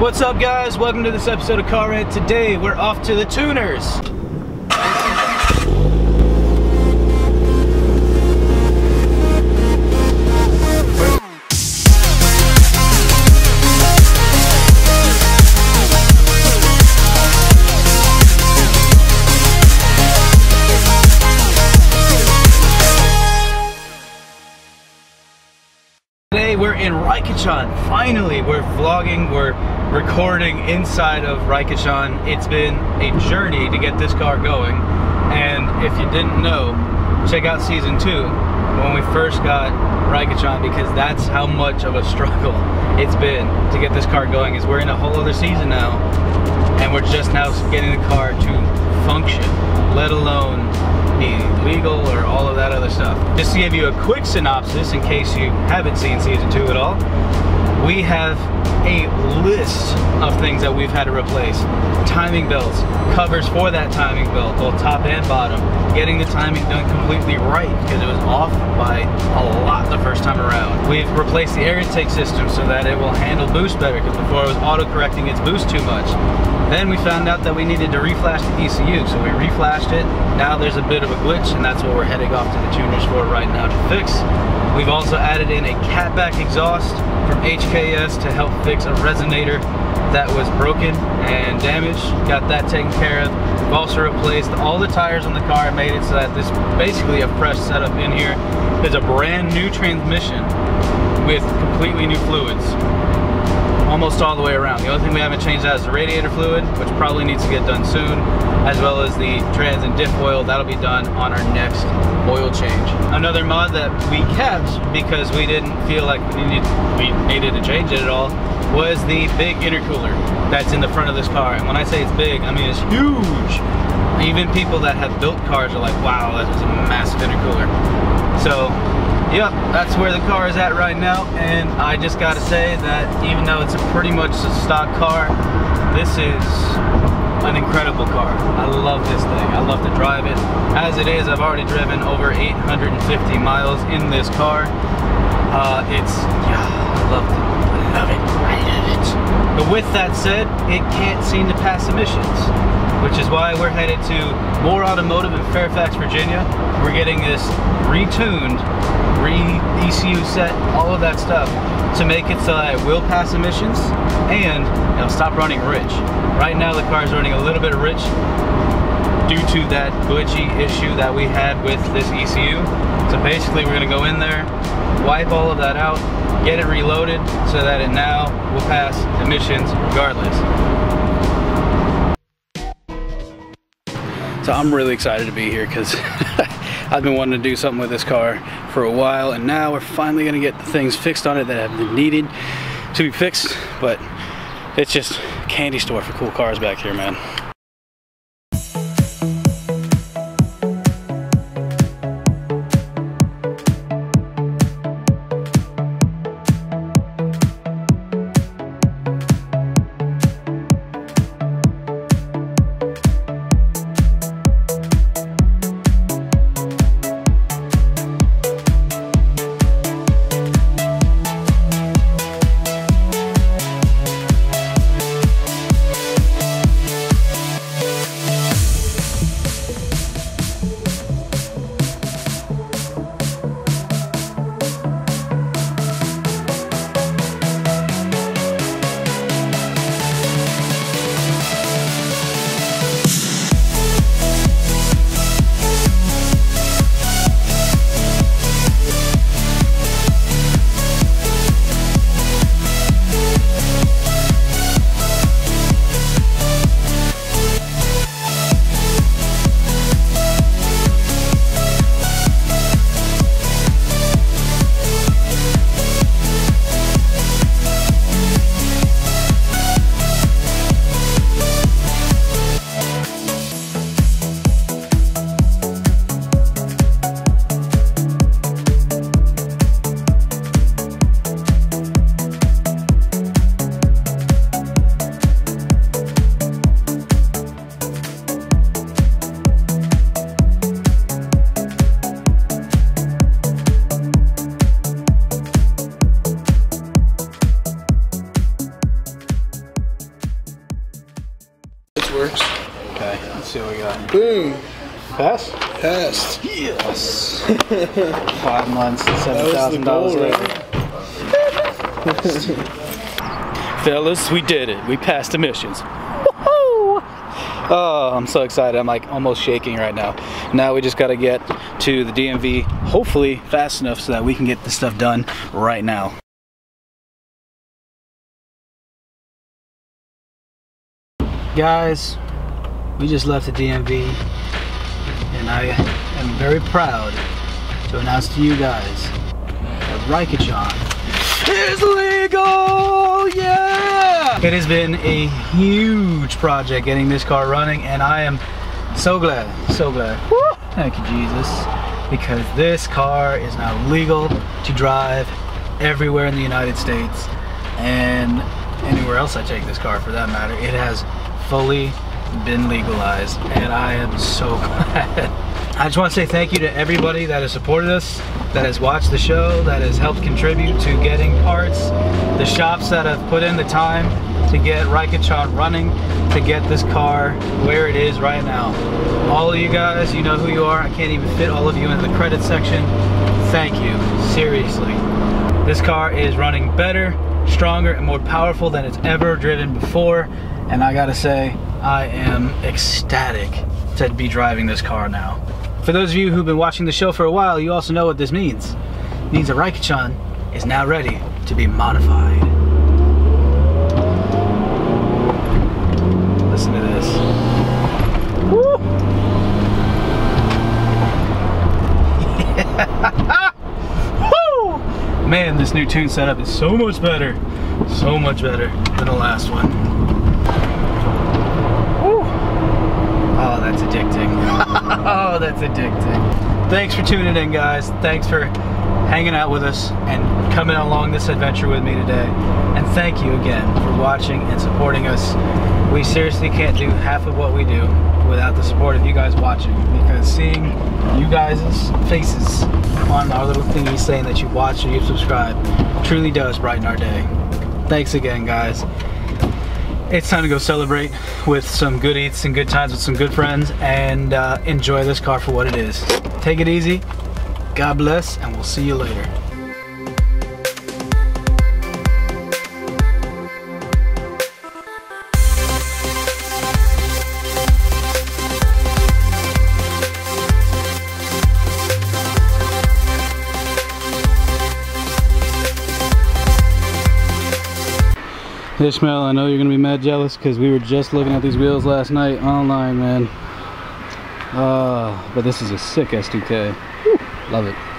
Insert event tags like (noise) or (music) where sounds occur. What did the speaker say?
What's up guys? Welcome to this episode of Car Rant. Today we're off to the tuners. Raikkochen. Finally, we're vlogging, we're recording inside of Raikkochen. It's been a journey to get this car going. And if you didn't know, check out season two when we first got Raikkochen because that's how much of a (laughs) struggle it's been to get this car going is we're in a whole other season now and we're just now getting the car to function, let alone be legal or all of that other stuff. Just to give you a quick synopsis in case you haven't seen season two at all, we have a list of things that we've had to replace. Timing belts, covers for that timing belt, both top and bottom, getting the timing done completely right because it was off by a lot the first time around. We've replaced the air intake system so that it will handle boost better because before it was auto-correcting its boost too much. Then we found out that we needed to reflash the ECU, so we reflashed it. Now there's a bit of a glitch and that's what we're heading off to the tuners for right now to fix. We've also added in a catback exhaust from HKS to help fix a resonator that was broken and damaged. Got that taken care of. We've also replaced all the tires on the car and made it so that this basically a fresh setup in here. There's a brand new transmission with completely new fluids almost all the way around. The only thing we haven't changed out is the radiator fluid, which probably needs to get done soon, as well as the trans and diff oil. That'll be done on our next oil change. Another mod that we kept because we didn't feel like we needed, we needed to change it at all was the big intercooler that's in the front of this car. And when I say it's big, I mean it's huge. Even people that have built cars are like, wow, that is a massive intercooler. So Yep, that's where the car is at right now, and I just gotta say that even though it's a pretty much a stock car, this is an incredible car. I love this thing. I love to drive it. As it is, I've already driven over 850 miles in this car. Uh, it's, yeah, I love it. I love it. I love it. But with that said, it can't seem to pass emissions which is why we're headed to Moore Automotive in Fairfax, Virginia. We're getting this retuned, re-ECU set, all of that stuff to make it so that it will pass emissions and it'll stop running rich. Right now the car is running a little bit rich due to that glitchy issue that we had with this ECU. So basically we're gonna go in there, wipe all of that out, get it reloaded so that it now will pass emissions regardless. So I'm really excited to be here because (laughs) I've been wanting to do something with this car for a while and now we're finally to get the things fixed on it that have been needed to be fixed but it's just candy store for cool cars back here man. Pass? Passed. Yes. (laughs) Five months, That seven thousand dollars right? (laughs) Fellas, we did it. We passed the missions. Oh, I'm so excited. I'm like almost shaking right now. Now we just got to get to the DMV, hopefully fast enough so that we can get this stuff done right now. Guys, we just left the DMV and I am very proud to announce to you guys that Raikkonen is legal! Yeah! It has been a huge project getting this car running and I am so glad, so glad. Woo! Thank you, Jesus. Because this car is now legal to drive everywhere in the United States and anywhere else I take this car for that matter. It has fully been legalized and I am so (laughs) glad. I just want to say thank you to everybody that has supported us, that has watched the show, that has helped contribute to getting parts, the shops that have put in the time to get Raikkonen running, to get this car where it is right now. All of you guys, you know who you are. I can't even fit all of you into the credit section. Thank you, seriously. This car is running better, stronger, and more powerful than it's ever driven before. And I gotta say, I am ecstatic to be driving this car now. For those of you who've been watching the show for a while, you also know what this means. It means that Raikkonen is now ready to be modified. Listen to this. Woo! Woo! (laughs) Man, this new tune setup is so much better. So much better than the last one. Woo! Oh, that's addicting. (laughs) oh, that's addicting. Thanks for tuning in, guys. Thanks for hanging out with us and coming along this adventure with me today. And thank you again for watching and supporting us. We seriously can't do half of what we do without the support of you guys watching because seeing you guys' faces on our little thingy saying that you watched or you subscribed truly does brighten our day. Thanks again, guys it's time to go celebrate with some good eats and good times with some good friends and uh, enjoy this car for what it is. Take it easy, God bless, and we'll see you later. Ishmael, I know you're gonna be mad jealous because we were just looking at these wheels last night online, man. Uh, but this is a sick S2K. Love it.